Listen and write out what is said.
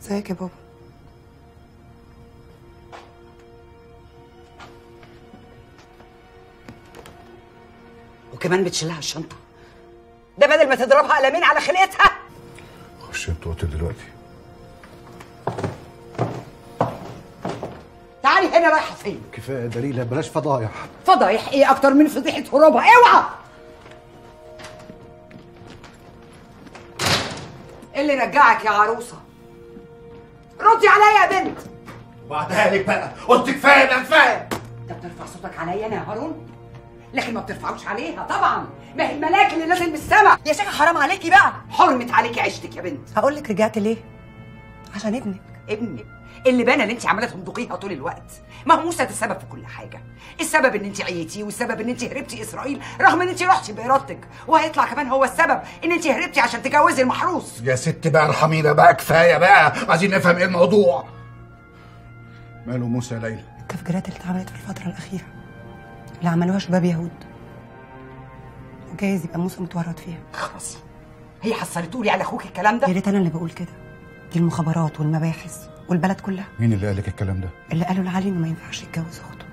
ازيك يا بابا؟ وكمان بتشيلها الشنطة. ده بدل ما تضربها قلمين على خلقتها. خش انت أوضتي دلوقتي. تعالي هنا رايحة فين؟ كفاية دليل بلاش فضايح. فضايح إيه؟ أكتر من فضيحة هروبها اوعى! إيه اللي رجعك يا عروسة؟ ردي عليا يا بنت. بعدها لك بقى قلت كفاية بقى كفاية. انت بترفع صوتك عليا أنا يا هارون؟ لكن ما بترفعوش عليها طبعا. ما هي الملاك اللي نازل من السما يا شيخة حرام عليكي بقى. حرمت عليكي عيشتك يا بنت. هقول لك رجعت ليه؟ عشان ابنك. ابني اللي بان اللي انت عمالة تمضغيها طول الوقت. ما هو موسى ده السبب في كل حاجة. السبب ان انت عيتي والسبب ان انت هربتي إسرائيل رغم ان انت رحتي بارادتك وهيطلع كمان هو السبب ان انت هربتي عشان تجوزي المحروس. يا ست بقى ارحمينا بقى كفاية بقى. عايزين نفهم إيه الموضوع. ماله موسى يا ليلى؟ التفجيرات اللي اتعملت في الفترة الأخيرة اللي عملوها شباب يهود. وجايز يبقى موسى متورط فيها. خلاص. هي حصلت لي على أخوك الكلام ده؟ يا ريت أنا اللي بقول كده. دي المخابرات والمباحث والبلد كلها. مين اللي قال لك الكلام ده؟ اللي قالوا لعلي انه ما ينفعش يتجوز أخته.